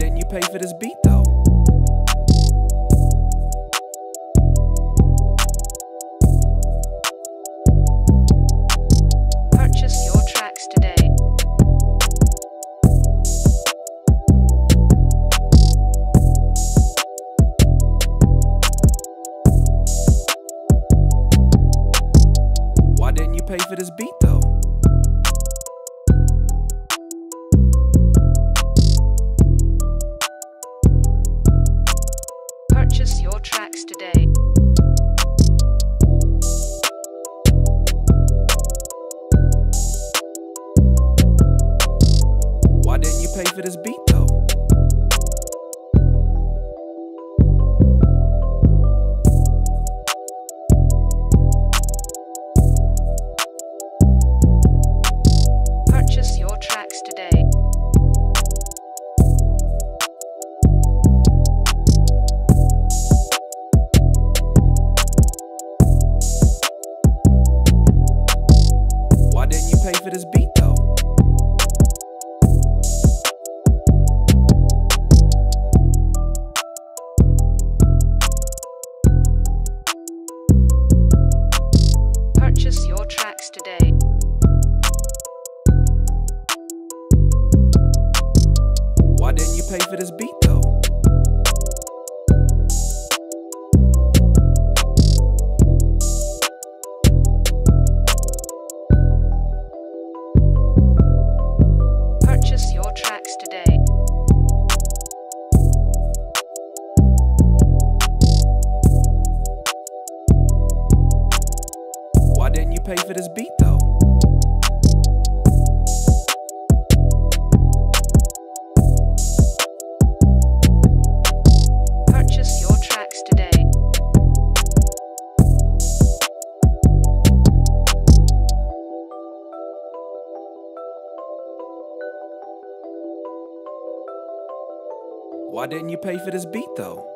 didn't you pay for this beat though? Purchase your tracks today. Why didn't you pay for this beat though? Purchase your tracks today. Why didn't you pay for this beat pay for this beat though? Purchase your tracks today. Why didn't you pay for this beat though? You pay for this beat though? Purchase your tracks today. Why didn't you pay for this beat though?